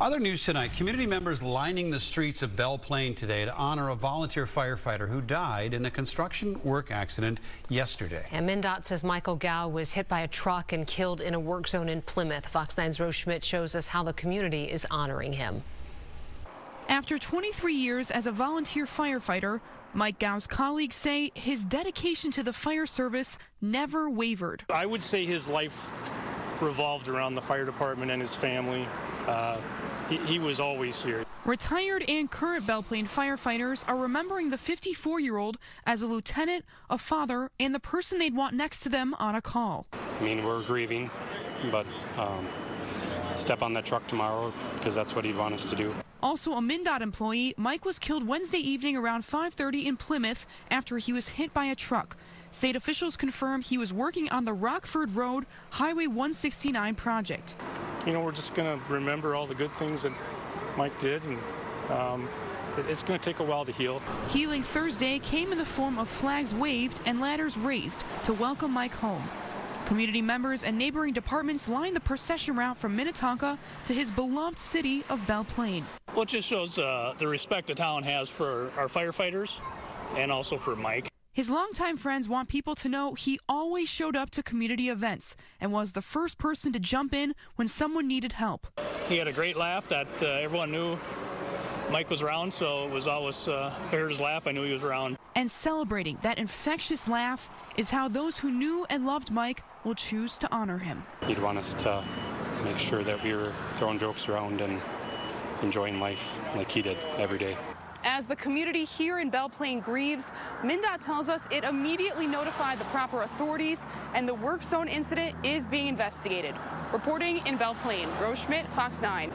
Other news tonight, community members lining the streets of Belle Plaine today to honor a volunteer firefighter who died in a construction work accident yesterday. And MnDOT says Michael Gow was hit by a truck and killed in a work zone in Plymouth. Fox 9's Rose Schmidt shows us how the community is honoring him. After 23 years as a volunteer firefighter, Mike Gow's colleagues say his dedication to the fire service never wavered. I would say his life revolved around the fire department and his family. Uh, he, he, was always here. Retired and current Belle Plaine firefighters are remembering the 54 year old as a lieutenant, a father, and the person they'd want next to them on a call. I mean, we're grieving, but um, step on that truck tomorrow because that's what he'd want us to do. Also a MnDOT employee, Mike was killed Wednesday evening around 5:30 in Plymouth after he was hit by a truck. State officials confirm he was working on the Rockford Road Highway 169 project. You know, we're just going to remember all the good things that Mike did, and um, it's going to take a while to heal. Healing Thursday came in the form of flags waved and ladders raised to welcome Mike home. Community members and neighboring departments lined the procession route from Minnetonka to his beloved city of Belle Plaine. Well, it just shows uh, the respect the town has for our firefighters and also for Mike. His longtime friends want people to know he always showed up to community events and was the first person to jump in when someone needed help. He had a great laugh that uh, everyone knew Mike was around, so it was always, uh, if I heard his laugh, I knew he was around. And celebrating that infectious laugh is how those who knew and loved Mike will choose to honor him. He'd want us to make sure that we were throwing jokes around and enjoying life like he did every day. As the community here in Belle Plaine grieves, MnDOT tells us it immediately notified the proper authorities and the work zone incident is being investigated. Reporting in Belle Plaine, Rose Schmidt, Fox 9.